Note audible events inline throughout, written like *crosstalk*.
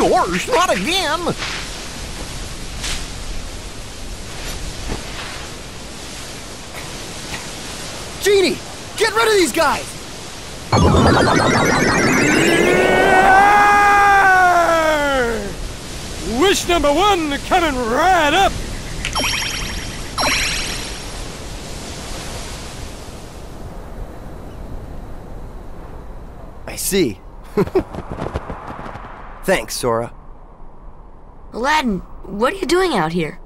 Not again! Genie, get rid of these guys! Wish number one coming right up. I see. *laughs* Thanks, Sora. Aladdin, what are you doing out here?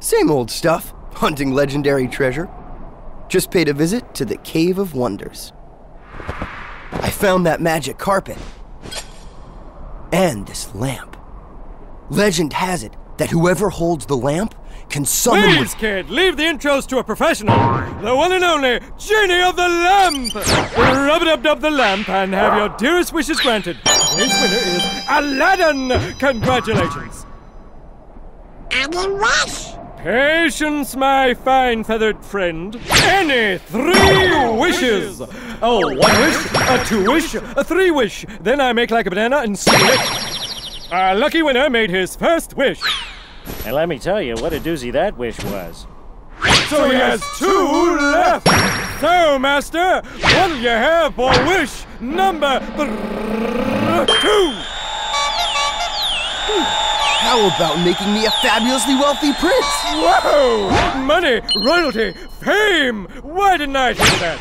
Same old stuff, hunting legendary treasure. Just paid a visit to the Cave of Wonders. I found that magic carpet. And this lamp. Legend has it that whoever holds the lamp can summon. Please, kid, leave the intros to a professional. The one and only Genie of the Lamp. Rub it up, dub the lamp, and have your dearest wishes granted. Today's winner is Aladdin. Congratulations. Aladdin Rush! Patience, my fine feathered friend. Any three wishes. Oh, one wish, a two wish, a three wish. Then I make like a banana and split. Our lucky winner made his first wish. And let me tell you what a doozy that wish was. So he has two left. So, Master, what'll you have for wish number two? Hmm. How about making me a fabulously wealthy prince? Whoa! Money, royalty, fame! Why didn't I of that?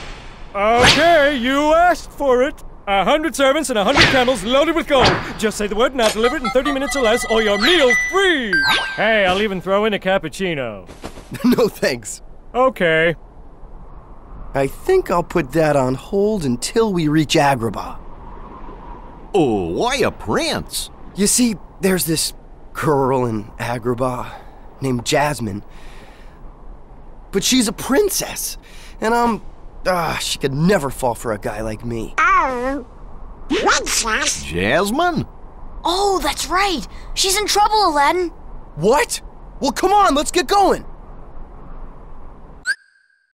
Okay, you asked for it. A hundred servants and a hundred camels loaded with gold. Just say the word and I'll deliver it in 30 minutes or less, or your meal's free! Hey, I'll even throw in a cappuccino. *laughs* no thanks. Okay. I think I'll put that on hold until we reach Agrabah. Oh, why a prince? You see, there's this girl in Agrabah named Jasmine. But she's a princess, and I'm. Ah, she could never fall for a guy like me. Oh, Princess? Jasmine? Oh, that's right! She's in trouble, Aladdin! What? Well, come on, let's get going.